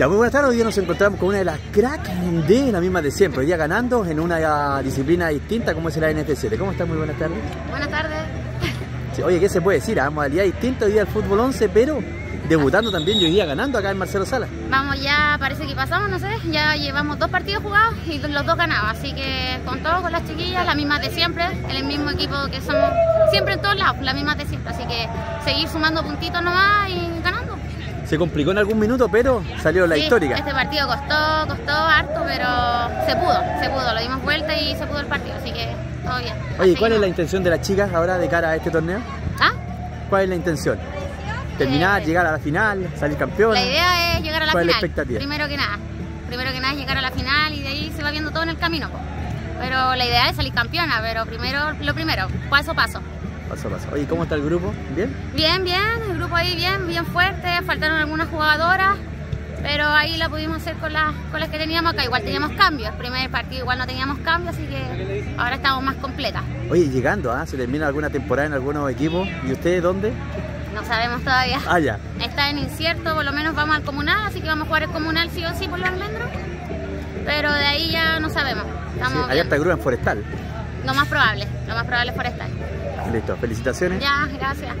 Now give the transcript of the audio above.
Ya, muy buenas tardes. Hoy día nos encontramos con una de las cracks de la misma de siempre. Hoy día ganando en una disciplina distinta como es la NFC. ¿Cómo estás? Muy buenas tardes. Buenas tardes. Sí, oye, ¿qué se puede decir? Ah, modalidad distinta hoy día del fútbol 11, pero debutando también y hoy día ganando acá en Marcelo Sala. Vamos, ya parece que pasamos, no sé, ya llevamos dos partidos jugados y los dos ganados, así que con todo, con las chiquillas, las mismas de siempre, el mismo equipo que somos siempre en todos lados, las mismas de siempre, así que seguir sumando puntitos nomás y. Se complicó en algún minuto, pero salió la Sí, histórica. Este partido costó, costó harto, pero se pudo, se pudo, lo dimos vuelta y se pudo el partido, así que todo bien. Oye, ¿cuál es la intención de las chicas ahora de cara a este torneo? ¿Ah? ¿Cuál es la intención? ¿Terminar, Eh, llegar a la final, salir campeón? La idea es llegar a la ¿Cuál es la final. Primero que nada. Primero que nada es llegar a la final y de ahí se va viendo todo en el camino. Pero la idea es salir campeona, pero primero lo primero, paso a paso. Paso a paso. Oye, ¿cómo está el grupo? ¿Bien? Bien, bien, el grupo ahí bien, bien fuerte, faltaron algunas jugadoras, pero ahí la pudimos hacer con las, con las que teníamos acá. Igual teníamos cambios, el primer partido igual no teníamos cambios, así que ahora estamos más completas. Oye, llegando, ¿ah? Se termina alguna temporada en algunos equipos. ¿Y ustedes dónde? No sabemos todavía. Ah, ya. Está en incierto, por lo menos vamos al comunal, así que vamos a jugar el comunal sí o sí por los almendros. Pero de ahí ya no sabemos. Sí, allá está grúa en Forestal. Lo más probable, lo más probable es forestal. Listo, felicitaciones. Ya, gracias.